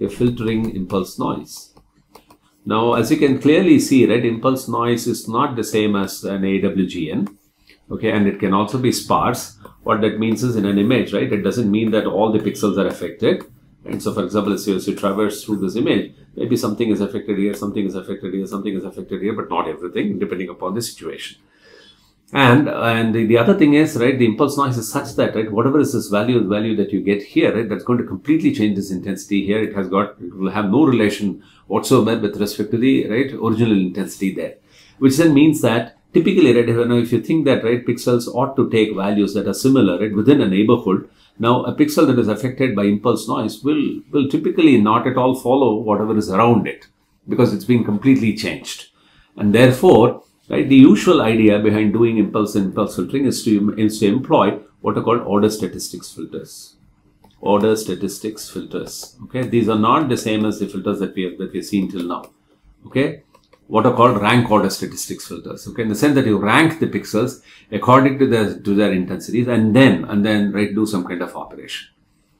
a filtering impulse noise. Now, as you can clearly see, right, impulse noise is not the same as an AWGN, okay, and it can also be sparse. What that means is in an image, right, it doesn't mean that all the pixels are affected. And so, for example, as you, as you traverse through this image, maybe something is affected here, something is affected here, something is affected here, but not everything, depending upon the situation. Ah. And and the, the, other thing is right, the impulse noise is such that right, whatever is this value value that you get here, right, that's going to completely change this intensity here. It has got it will have no relation whatsoever with respect to the right original intensity there, which then means that typically right, you know, if you think that right pixels ought to take values that are similar right within a neighborhood, now a pixel that is affected by impulse noise will will typically not at all follow whatever is around it because it's been completely changed, and therefore Right? The usual idea behind doing impulse and impulse filtering is to, is to employ what are called order statistics filters. Order statistics filters. Okay, these are not the same as the filters that we have that we have seen till now. Okay, what are called rank order statistics filters. Okay, in the sense that you rank the pixels according to their to their intensities and then and then right do some kind of operation.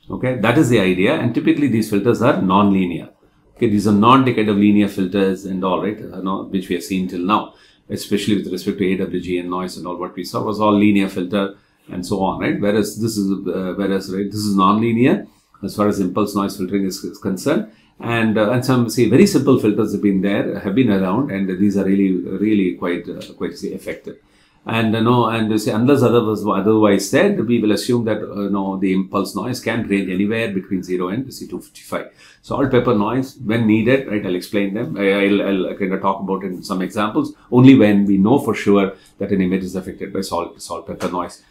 Okay, that is the idea, and typically these filters are non-linear. Okay, these are not the kind of linear filters and all right, which we have seen till now especially with respect to AWGN noise and all what we saw was all linear filter and so on, right? Whereas this is, uh, whereas, right, this is non-linear as far as impulse noise filtering is, is concerned. And, uh, and some, say, very simple filters have been there, have been around, and these are really, really quite, uh, quite, say, effective. And you know, and say unless otherwise, otherwise said, we will assume that uh, you know the impulse noise can range anywhere between zero and C255. Salt, pepper noise, when needed, right? I'll explain them. I, will I'll kind of talk about it in some examples. Only when we know for sure that an image is affected by salt, salt, pepper noise.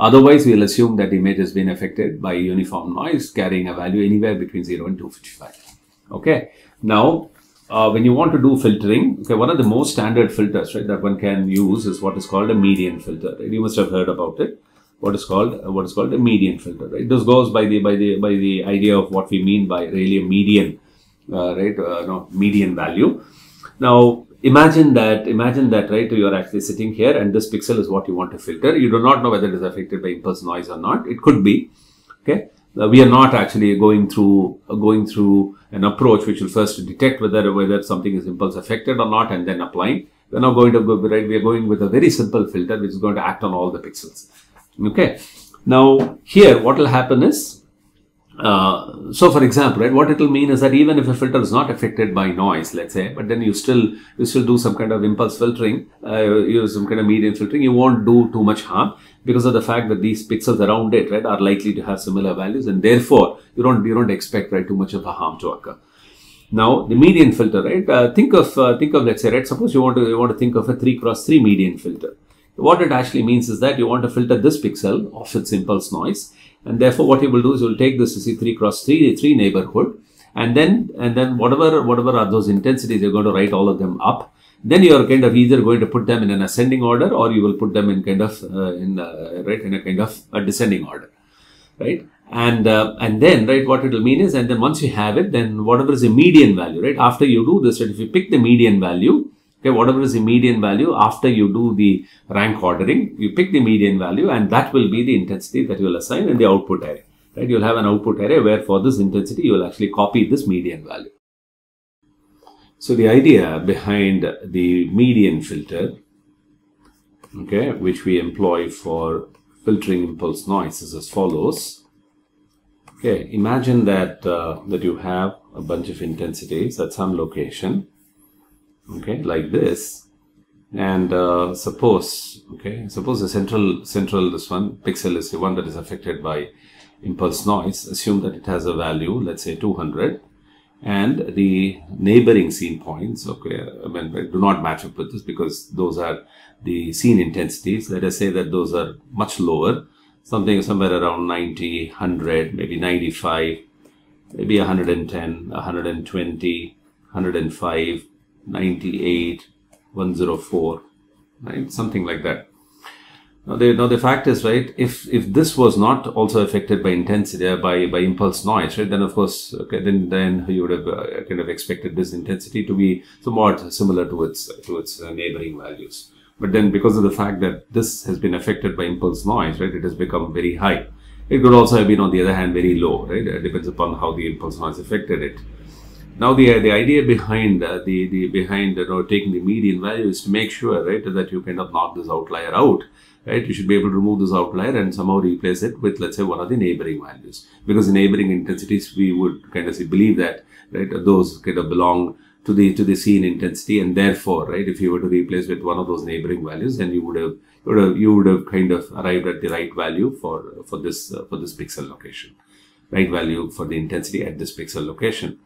Otherwise, we'll assume that the image has been affected by uniform noise carrying a value anywhere between 0 and 255. Okay. Now, uh, when you want to do filtering, okay, one of the most standard filters, right, that one can use is what is called a median filter. Right? You must have heard about it. What is called uh, what is called a median filter. Right? This goes by the by the by the idea of what we mean by really a median, uh, right? Uh, no, median value. Now imagine that imagine that right you are actually sitting here and this pixel is what you want to filter. You do not know whether it is affected by impulse noise or not. It could be. Okay, we are not actually going through uh, going through an approach which will first detect whether whether something is impulse affected or not and then applying. We're now going to go right. We are going with a very simple filter which is going to act on all the pixels. Okay. Now here, what will happen is uh, so for example, right, what it will mean is that even if a filter is not affected by noise, let's say, but then you still you still do some kind of impulse filtering, uh, use some kind of median filtering, you won't do too much harm because of the fact that these pixels around it, right, are likely to have similar values, and therefore you don't you don't expect right too much of a harm to occur. Now the median filter, right? Uh, think of uh, think of let's say, right? Suppose you want to you want to think of a three cross three median filter. What it actually means is that you want to filter this pixel of its impulse noise and therefore, what you will do is you will take this C 3 cross 3, 3 neighborhood, and then and then whatever whatever are those intensities, you're going to write all of them up. Then you are kind of either going to put them in an ascending order, or you will put them in kind of uh, in uh, right in a kind of a descending order, right? And uh, and then right, what it will mean is, and then once you have it, then whatever is the median value, right? After you do this, right, if you pick the median value, Okay, whatever is the median value after you do the rank ordering, you pick the median value and that will be the intensity that you will assign in the output array. Right? You'll have an output array where for this intensity, you will actually copy this median value. So the idea behind the median filter, okay, which we employ for filtering impulse noise is as follows. Okay, imagine that uh, that you have a bunch of intensities at some location okay like this. And uh, suppose okay suppose the central central this one pixel is the one that is affected by impulse noise. Assume that it has a value let's say 200 and the neighboring scene points okay I mean do not match up with this because those are the scene intensities let us say that those are much lower something somewhere around 90 100 maybe 95 maybe 110 120 105 98, 104, right? Something like that. Now the, now the fact is, right, if, if this was not also affected by intensity, uh, by, by impulse noise, right, then of course, okay, then, then you would have uh, kind of expected this intensity to be somewhat similar to its, to its uh, neighboring values. But then because of the fact that this has been affected by impulse noise, right, it has become very high. It could also have been, on the other hand, very low, right? It depends upon how the impulse noise affected it. Now, the the idea behind uh, the the behind you know, taking the median value is to make sure, right, that you kind of knock this outlier out, right? You should be able to remove this outlier and somehow replace it with, let's say, one of the neighboring values, because the neighboring intensities we would kind of say, believe that, right, those kind of belong to the to the scene intensity, and therefore, right, if you were to replace with one of those neighboring values, then you would have you would have, you would have kind of arrived at the right value for for this uh, for this pixel location, right value for the intensity at this pixel location.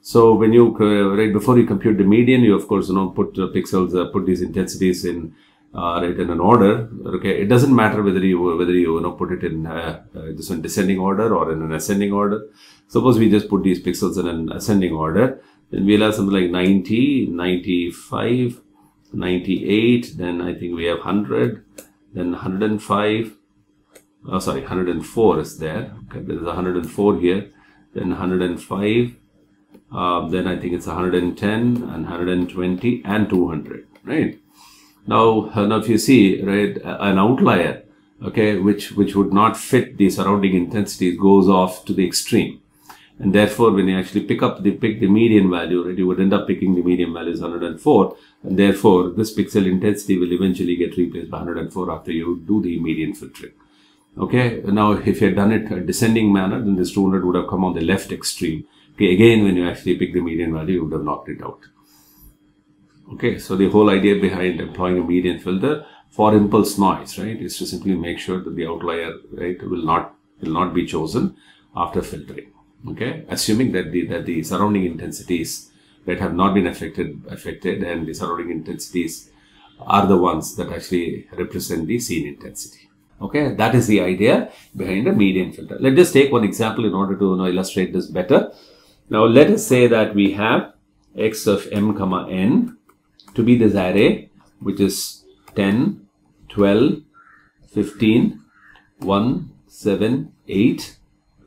So when you uh, right before you compute the median, you of course you know put the pixels, uh, put these intensities in uh, right in an order. Okay, it doesn't matter whether you whether you, you know put it in uh, uh, this one descending order or in an ascending order. Suppose we just put these pixels in an ascending order, then we'll have something like 90, 95, 98. Then I think we have 100, then 105. Oh, sorry, 104 is there. Okay, there is 104 here. Then 105 uh, then I think it's 110 and 120 and 200, right? Now, uh, now if you see, right, an outlier, okay, which, which would not fit the surrounding intensity goes off to the extreme. And therefore, when you actually pick up the pick the median value, right, you would end up picking the median value is 104. And therefore, this pixel intensity will eventually get replaced by 104 after you do the median filtering. Okay, now if you had done it a descending manner, then this 200 would have come on the left extreme Okay, again, when you actually pick the median value, you would have knocked it out. Okay, so the whole idea behind employing a median filter for impulse noise, right, is to simply make sure that the outlier, right, will not will not be chosen after filtering. Okay, assuming that the that the surrounding intensities that have not been affected affected and the surrounding intensities are the ones that actually represent the scene intensity. Okay, that is the idea behind a median filter. Let's just take one example in order to you know, illustrate this better. Now let us say that we have x of m comma n to be this array which is 10, 12, 15, 1, 7, 8,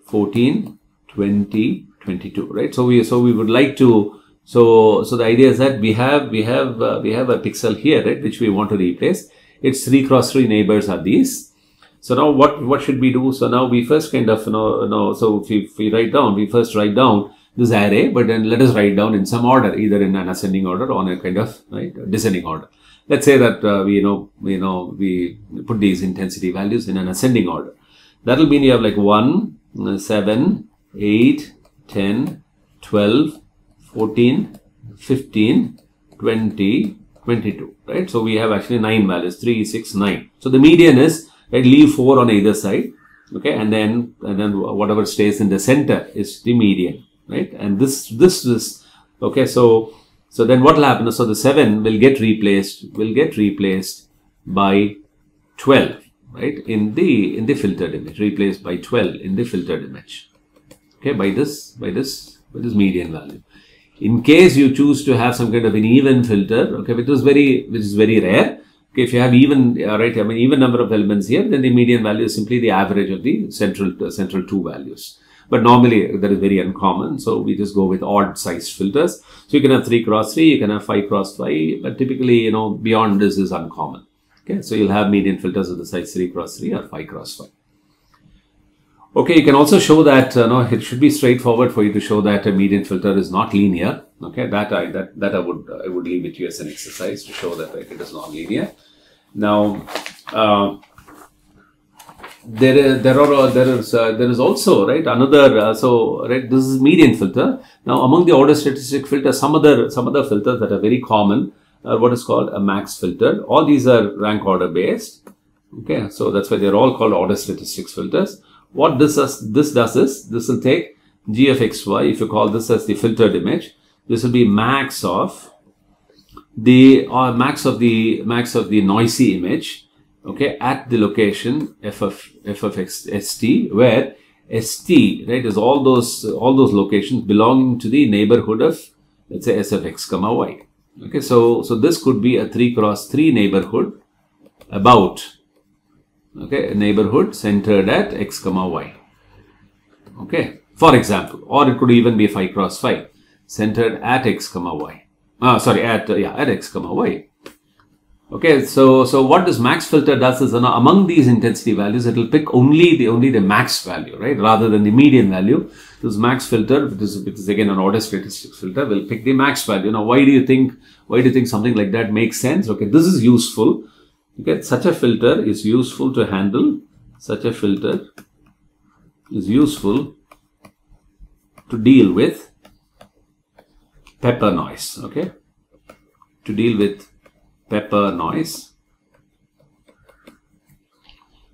14, 20, 22, right? So we so we would like to so so the idea is that we have we have uh, we have a pixel here, right, which we want to replace. Its three cross three neighbors are these. So now what what should we do? So now we first kind of you know, you know so if we, if we write down, we first write down this array, but then let us write down in some order, either in an ascending order or in a kind of right descending order. Let's say that uh, we know you know we put these intensity values in an ascending order. That will mean you have like 1, uh, 7, 8, 10, 12, 14, 15, 20, 22, right? So we have actually 9 values, 3, 6, 9. So the median is, right, leave 4 on either side, okay? And then, and then whatever stays in the center is the median right? And this, this, this, okay, so, so then what will happen? So the 7 will get replaced, will get replaced by 12, right? In the, in the filtered image, replaced by 12 in the filtered image, okay, by this, by this, by this median value. In case you choose to have some kind of an even filter, okay, which is very, which is very rare, Okay, if you have even, uh, right, I mean, even number of elements here, then the median value is simply the average of the central, uh, central two values. But normally that is very uncommon. So we just go with odd sized filters. So you can have 3 cross 3, you can have 5 cross 5, but typically, you know, beyond this is uncommon. Okay, so you'll have median filters of the size 3 cross 3 or 5 cross 5. Okay, you can also show that, uh, no, it should be straightforward for you to show that a median filter is not linear. Okay, that I, that, that I would, I would leave it to you as an exercise to show that it is not linear. Now, uh, there is there are there is uh, there is also right another uh, so right this is median filter. Now among the order statistic filters some other some other filters that are very common are what is called a max filter. All these are rank order based okay? So that's why they're all called order statistics filters. What this does this does is this will take g of xy if you call this as the filtered image this will be max of the uh, max of the max of the noisy image okay, at the location f of f of x st, where st right is all those all those locations belonging to the neighborhood of let's say s of x comma y. Okay, so so this could be a three cross three neighborhood about okay neighborhood centered at x comma y. Okay, for example, or it could even be 5 cross 5 centered at x comma y. Ah, sorry, at uh, yeah at x comma y Okay, so so what this max filter does is you know, among these intensity values, it will pick only the only the max value, right, rather than the median value. This max filter, which is, which is again an order statistics filter, will pick the max value. Now, why do you think why do you think something like that makes sense? Okay, this is useful. Okay, such a filter is useful to handle. Such a filter is useful to deal with pepper noise. Okay, to deal with pepper noise.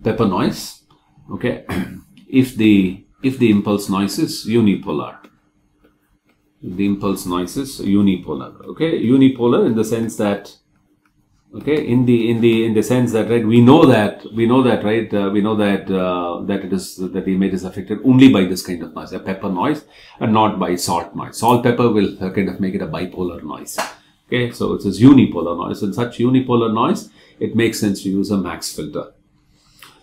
Pepper noise okay? If the if the impulse noise is unipolar the impulse noise is unipolar okay? Unipolar in the sense that okay? In the in the in the sense that right we know that we know that right uh, we know that uh, that it is that the image is affected only by this kind of noise a pepper noise and not by salt noise. Salt pepper will uh, kind of make it a bipolar noise Okay, so it's a unipolar noise. In such unipolar noise, it makes sense to use a max filter.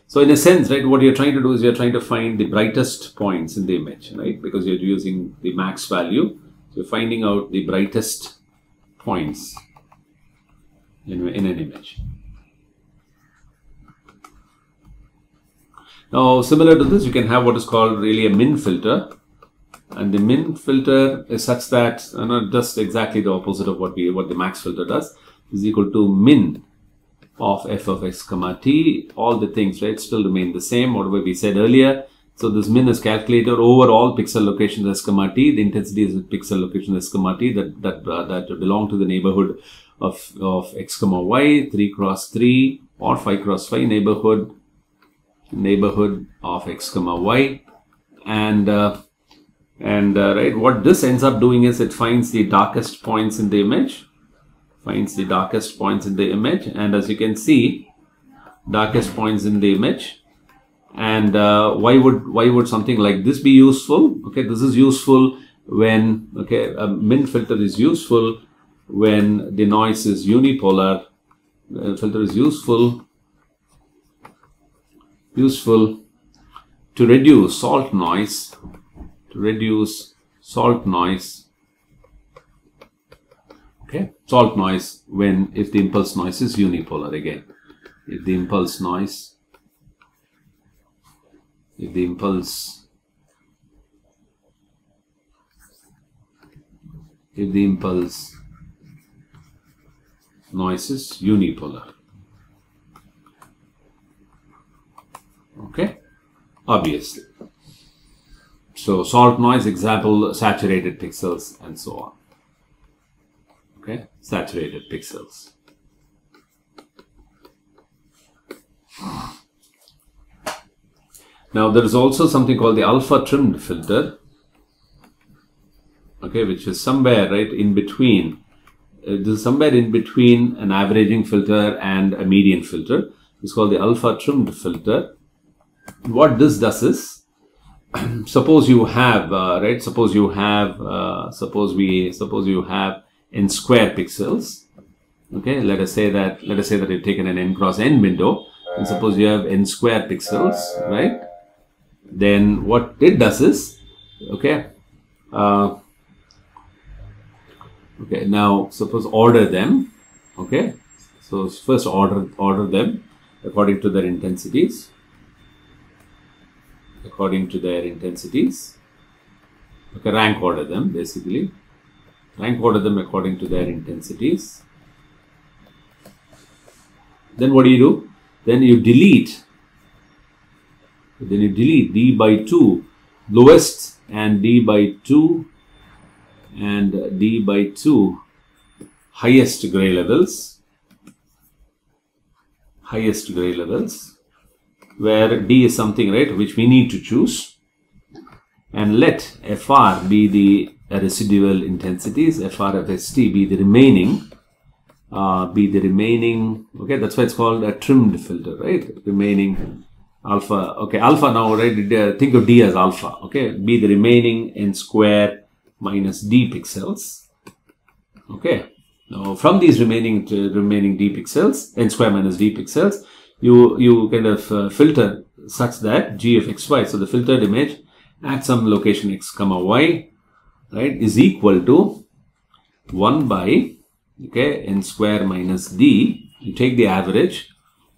So in a sense, right, what you're trying to do is you're trying to find the brightest points in the image, right? Because you're using the max value. So you're finding out the brightest points in, in an image. Now, similar to this, you can have what is called really a min filter and the min filter is such that you know, just exactly the opposite of what we what the max filter does. Is equal to min of f of x comma t all the things right still remain the same whatever we said earlier. So this min is calculated over all pixel locations s comma t. The intensity is pixel location s comma t that that uh, that belong to the neighborhood of of x comma y 3 cross 3 or 5 cross 5 neighborhood neighborhood of x comma y. And uh, and uh, right, what this ends up doing is it finds the darkest points in the image, finds the darkest points in the image. And as you can see, darkest points in the image. And uh, why would why would something like this be useful? Okay, this is useful when okay a min filter is useful when the noise is unipolar. The filter is useful useful to reduce salt noise to reduce salt noise. Okay? Salt noise when if the impulse noise is unipolar again. If the impulse noise if the impulse if the impulse noise is unipolar. Okay? Obviously so salt noise example saturated pixels and so on. Okay, saturated pixels. Now there is also something called the alpha trimmed filter. Okay, which is somewhere right in between. Uh, this is somewhere in between an averaging filter and a median filter. It's called the alpha trimmed filter. What this does is suppose you have uh, right suppose you have uh, suppose we suppose you have n square pixels okay let us say that let us say that you've taken an n cross n window and suppose you have n square pixels right then what it does is okay uh, okay now suppose order them okay so first order order them according to their intensities according to their intensities. Okay, rank order them basically. Rank order them according to their intensities. Then what do you do? Then you delete. Then you delete d by 2 lowest and d by 2 and d by 2 highest gray levels. Highest gray levels where D is something, right, which we need to choose. And let FR be the residual intensities, FR of ST be the remaining, uh, be the remaining, okay, that's why it's called a trimmed filter, right, remaining alpha, okay, alpha now, right, uh, think of D as alpha, okay, be the remaining n square minus D pixels, okay. Now, from these remaining remaining D pixels, n square minus D pixels, you, you kind of uh, filter such that g of xy, so the filtered image at some location x comma y, right, is equal to 1 by okay, n square minus d, you take the average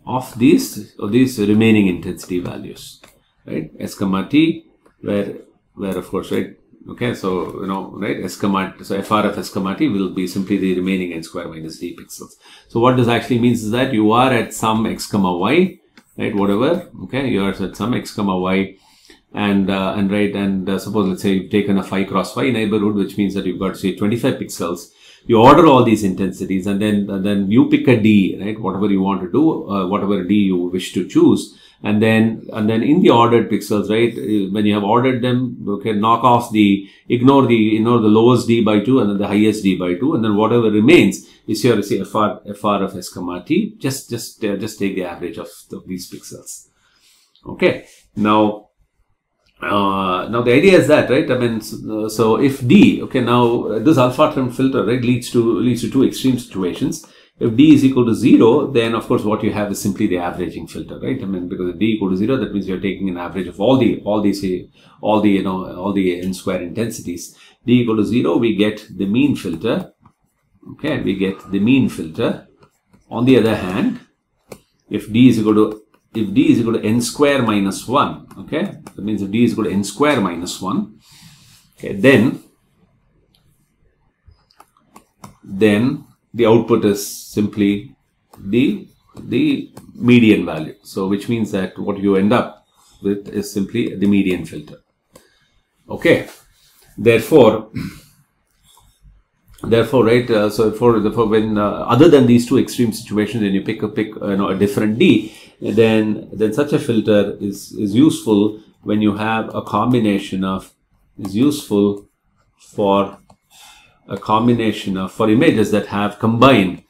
of these, of these remaining intensity values, right? S comma t, where, where of course, right, okay, so, you know, right, S so FR of S comma t will be simply the remaining n square minus d pixels. So what this actually means is that you are at some x comma y, right, whatever, okay, you are at some x comma y, and uh, and right and uh, suppose let's say you've taken a phi cross phi neighborhood which means that you've got say 25 pixels you order all these intensities and then and then you pick a d right whatever you want to do uh, whatever d you wish to choose and then and then in the ordered pixels right uh, when you have ordered them okay knock off the ignore the ignore the lowest d by 2 and then the highest d by 2 and then whatever remains is your say fr fr of s comma t. Just just uh, just take the average of, these pixels. Okay. Now uh, now the idea is that right i mean so, so if d okay now uh, this alpha trim filter right leads to leads to two extreme situations if d is equal to 0 then of course what you have is simply the averaging filter right? I mean because d equal to 0 that means you're taking an average of all the all these all the you know all the n square intensities. D equal to 0 we get the mean filter okay? We get the mean filter. On the other hand if d is equal to if d is equal to n square minus 1, okay, that means if d is equal to n square minus 1, okay, then, then the output is simply the, the median value. So, which means that what you end up with is simply the median filter. Okay. Therefore, therefore right uh, so for therefore when uh, other than these two extreme situations when you pick a pick uh, you know a different d then then such a filter is is useful when you have a combination of is useful for a combination of for images that have combined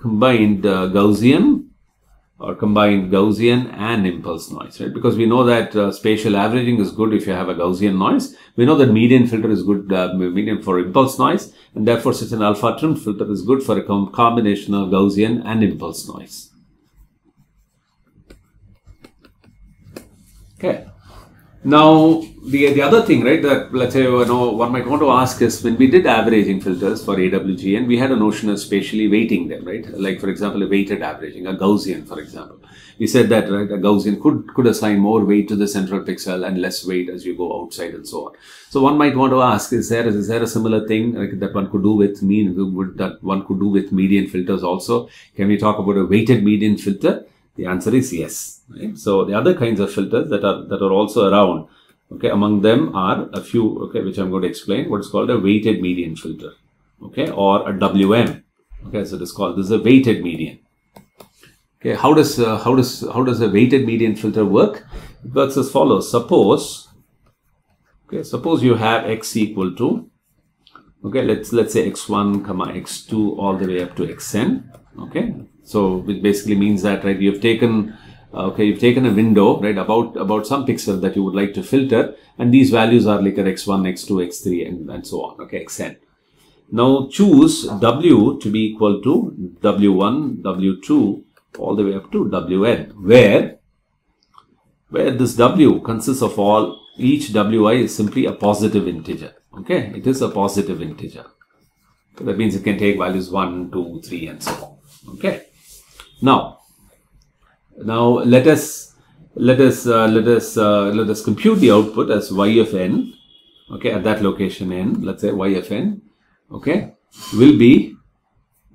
combined uh, Gaussian or combined Gaussian and impulse noise, right? Because we know that uh, spatial averaging is good if you have a Gaussian noise. We know that median filter is good, uh, median for impulse noise, and therefore such an alpha trim filter is good for a com combination of Gaussian and impulse noise. Okay. Now, the, the other thing, right, that let's say, you know, one might want to ask is when we did averaging filters for AWGN, we had a notion of spatially weighting them, right? Like, for example, a weighted averaging, a Gaussian, for example. We said that, right, a Gaussian could, could assign more weight to the central pixel and less weight as you go outside and so on. So one might want to ask, is there, is there a similar thing like, that one could do with mean, that one could do with median filters also? Can we talk about a weighted median filter? The answer is yes. Right? So the other kinds of filters that are that are also around, okay, among them are a few, okay, which I'm going to explain. What is called a weighted median filter, okay, or a WM. Okay, so it is called this is a weighted median. Okay, how does uh, how does how does a weighted median filter work? It works as follows. Suppose, okay, suppose you have x equal to, okay, let's let's say x1 comma x2 all the way up to xn. Okay, so which basically means that right, you've taken uh, Uh, okay, you've taken a window right about about some pixel that you would like to filter, and these values are like x1, x2, x3, and and so on. Okay, xn. Now choose w to be equal to w1, w2, all the way up to wn, where where this w consists of all each wi is simply a positive integer. Okay, it is a positive integer. So that means it can take values 1, 2, 3, and so on. Okay. Now, now let us let us uh, let us uh, let us compute the output as y of n. Okay, at that location n, let's say y of n. Okay, will be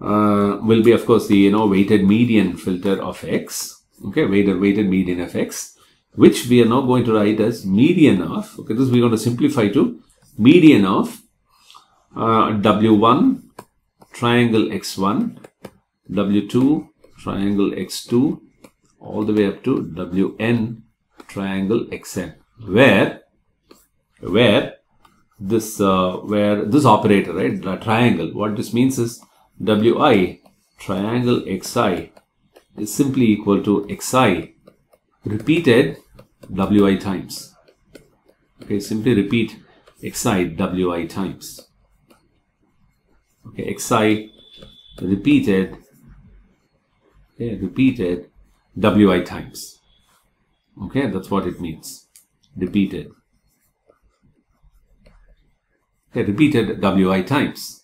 uh, will be of course the you know weighted median filter of x. Okay, weighted weighted median of x, which we are now going to write as median of. Okay, this we're going to simplify to median of uh, w1 triangle x1 w2 triangle x2 all the way up to wn triangle xn where where this uh, where this operator right the triangle what this means is wi triangle xi is simply equal to xi repeated wi times. Okay simply repeat xi wi times. Okay xi repeated okay, repeated wi times. Okay, that's what it means. Repeated. Okay, repeated wi times.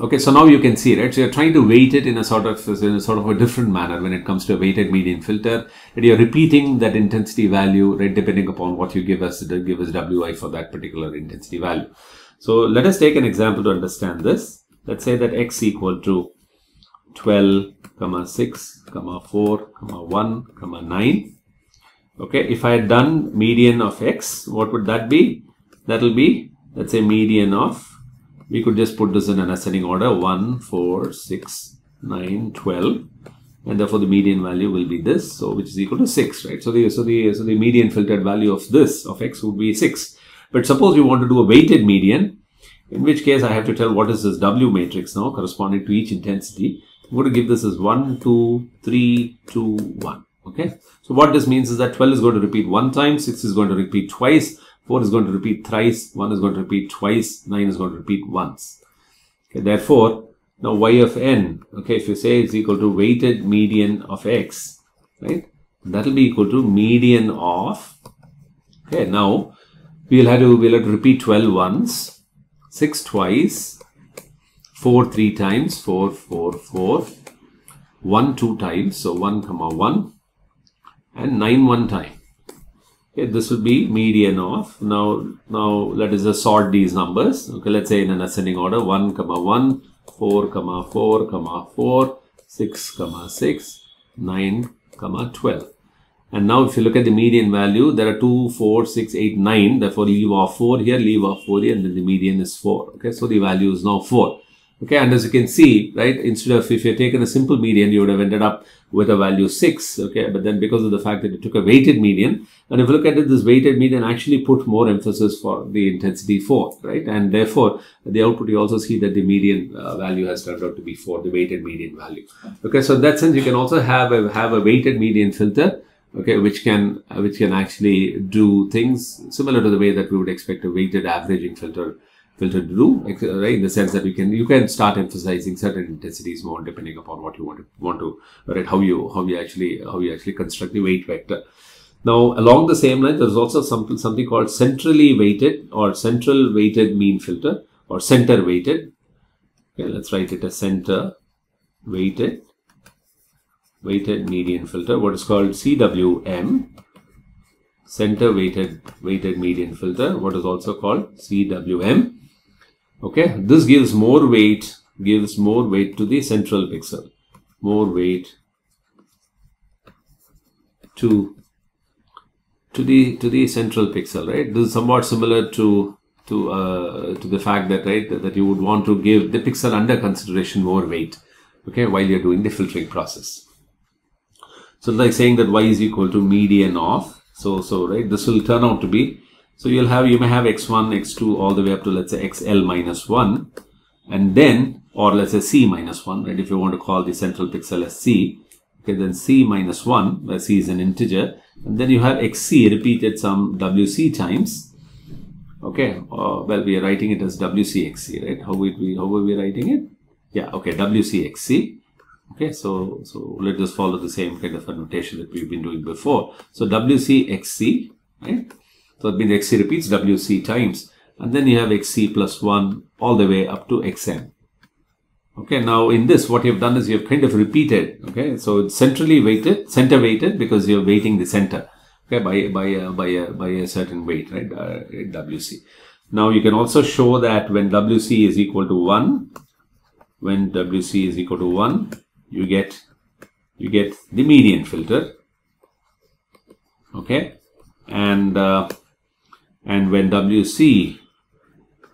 Okay, so now you can see, right? So you're trying to weight it in a sort of in a sort of a different manner when it comes to a weighted median filter. And you're repeating that intensity value, right, depending upon what you give us, give us WI for that particular intensity value. So let us take an example to understand this. Let's say that x equal to 12, comma 6, comma 4, comma 1, comma 9. Okay, if I had done median of x, what would that be? That will be, let's say median of we could just put this in an ascending order 1 4 6 9 12 and therefore the median value will be this so which is equal to 6 right so the so the so the median filtered value of this of x would be 6 but suppose you want to do a weighted median in which case I have to tell what is this W matrix now corresponding to each intensity I'm going to give this as 1 2 3 2 1 okay so what this means is that 12 is going to repeat one time 6 is going to repeat twice 4 is going to repeat thrice, 1 is going to repeat twice, 9 is going to repeat once. Okay, therefore, now y of n, okay, if you say it's equal to weighted median of x, right, that will be equal to median of, okay, now we'll have to, we'll have to repeat 12 once, 6 twice, 4 3 times, 4, 4, 4, 1 2 times, so 1 comma 1, and 9 1 time. Okay, this will be median of now now let us just sort these numbers. Okay, let's say in an ascending order 1 comma 1, 4 comma 4 comma 4, 6 comma 6, 9 comma 12. And now if you look at the median value, there are 2, 4, 6, 8, 9. Therefore, leave off 4 here, leave off 4 here, and then the median is 4. Okay, so the value is now 4. Okay, and as you can see, right, instead of if you had taken a simple median, you would have ended up with a value 6. Okay, but then because of the fact that you took a weighted median, and if you look at it, this weighted median actually put more emphasis for the intensity 4, right? And therefore, the output you also see that the median uh, value has turned out to be 4, the weighted median value. Okay, so in that sense, you can also have a, have a weighted median filter okay which can which can actually do things similar to the way that we would expect a weighted averaging filter filter to do, right? In the sense that you can you can start emphasizing certain intensities more depending upon what you want to want to right how you how you actually how you actually construct the weight vector. Now along the same line, there's also something something called centrally weighted or central weighted mean filter or center weighted. Okay, let's write it as center weighted weighted median filter. What is called CWM center weighted weighted median filter what is also called CWM okay? This gives more weight gives more weight to the central pixel. More weight to to the to the central pixel right? This is somewhat similar to to uh, to the fact that right that, you would want to give the pixel under consideration more weight okay while you're doing the filtering process. So like saying that y is equal to median of so so right this will turn out to be so you'll have, you may have x1, x2 all the way up to let's say xl minus 1 and then, or let's say c minus 1, right? If you want to call the central pixel as c, okay, then c minus 1, where c is an integer, and then you have xc repeated some wc times. Okay, uh, well, we are writing it as wcxc, right? How would we, how were we writing it? Yeah, okay, wcxc. Okay, so so let us follow the same kind of notation that we've been doing before. So wcxc, right? So that means xc repeats wc times. And then you have xc plus 1 all the way up to xn. Okay, now in this, what you've done is you've kind of repeated. Okay, so it's centrally weighted, center weighted because you're weighting the center. Okay, by by a, by a by a certain weight, right? Uh, WC. Now you can also show that when WC is equal to one, when WC is equal to one, you get you get the median filter. Okay, and uh, and when WC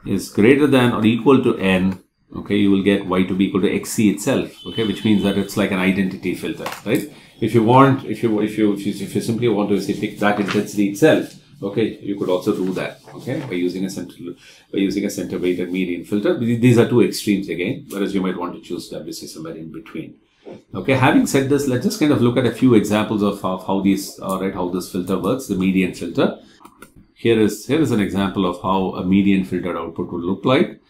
is greater than or equal to n, okay, you will get y to be equal to xc itself, okay, which means that it's like an identity filter, right? If you want, if you if you if you, if you simply want to say pick that intensity itself, okay, you could also do that, okay, by using a central by using a center weighted median filter. These are two extremes again, whereas you might want to choose WC somewhere in between. Okay, having said this, let's just kind of look at a few examples of, of how these, all right, how this filter works, the median filter here is here is an example of how a median filtered output would look like.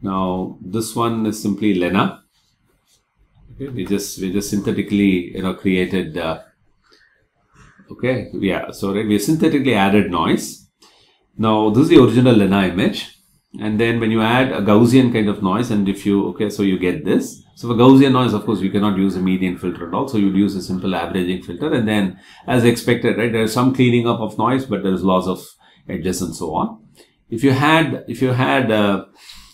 Now this one is simply Lena. Okay, we just we just synthetically you know created. Uh, okay, yeah. So right, we synthetically added noise. Now this is the original Lena image. And then when you add a Gaussian kind of noise, and if you okay, so you get this. So for Gaussian noise, of course, you cannot use a median filter at all. So you'd use a simple averaging filter, and then as expected, right, there is some cleaning up of noise, but there is loss of edges and so on. If you had, if you had, uh,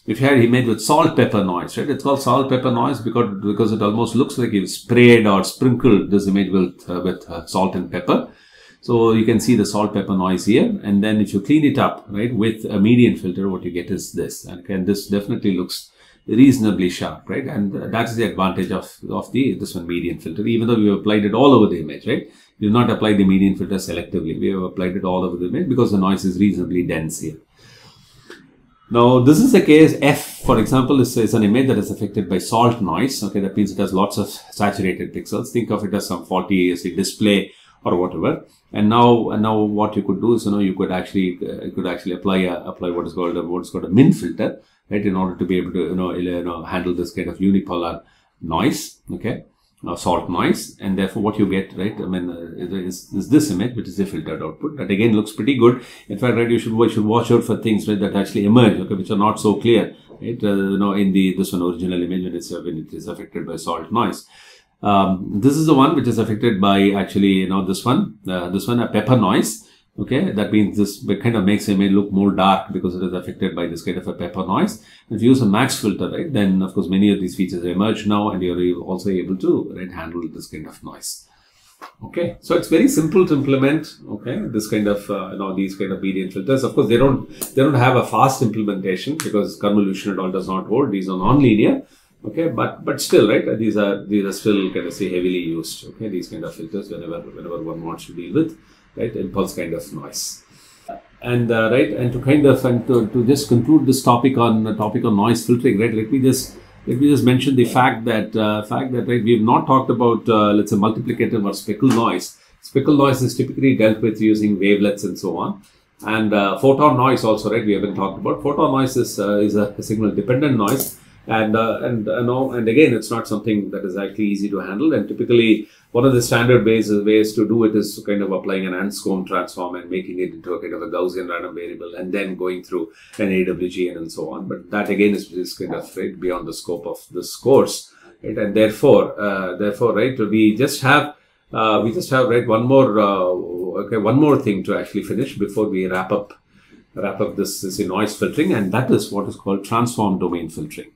if you had image with salt pepper noise, right? It's called salt pepper noise because because it almost looks like you've sprayed or sprinkled this image with uh, with uh, salt and pepper. So you can see the salt pepper noise here. And then if you clean it up, right, with a median filter, what you get is this. And again, this definitely looks reasonably sharp, right? And that's the advantage of, of the this one median filter, even though we have applied it all over the image, right? We have not applied the median filter selectively. We have applied it all over the image because the noise is reasonably dense here. Now, this is the case F, for example, is, is an image that is affected by salt noise. Okay, that means it has lots of saturated pixels. Think of it as some 40 ASC display or whatever. And now, and now what you could do is, you know, you could actually, uh, you could actually apply a, apply what is called a, what is called a min filter, right, in order to be able to, you know, you know handle this kind of unipolar noise, okay, uh, salt noise, and therefore what you get, right, I mean, uh, is, is this image, which is a filtered output. That again looks pretty good. In fact, right, you should, you should watch out for things, right, that actually emerge, okay, which are not so clear, right, uh, you know, in the, this one original image when it's, uh, when it is affected by salt noise. Um, this is the one which is affected by actually, you know, this one, uh, this one, a pepper noise. Okay, that means this kind of makes image look more dark because it is affected by this kind of a pepper noise. If you use a max filter, right, then of course many of these features emerge now and you're also able to right, handle this kind of noise. Okay, so it's very simple to implement. Okay, this kind of uh, you know these kind of median filters. Of course, they don't they don't have a fast implementation because convolution at all does not hold. These are non-linear okay but but still right these are these are still kind of say heavily used okay these kind of filters whenever whenever one wants to deal with right impulse kind of noise. And uh, right and to kind of and to, to just conclude this topic on uh, topic on noise filtering right let me just let me just mention the fact that uh, fact that right we have not talked about uh, let's say multiplicative or speckle noise. Speckle noise is typically dealt with using wavelets and so on. And uh, photon noise also right we haven't talked about. Photon noise is uh, is a signal dependent noise and uh, and uh, no, and again, it's not something that is actually easy to handle. And typically, one of the standard ways ways to do it is kind of applying an Anscombe transform and making it into a kind of a Gaussian random variable, and then going through an AWGN and so on. But that again is, is kind of right beyond the scope of this course, right? And therefore, uh, therefore, right, we just have. Uh, we just have right one more uh, okay one more thing to actually finish before we wrap up wrap up this, this noise filtering and that is what is called transform domain filtering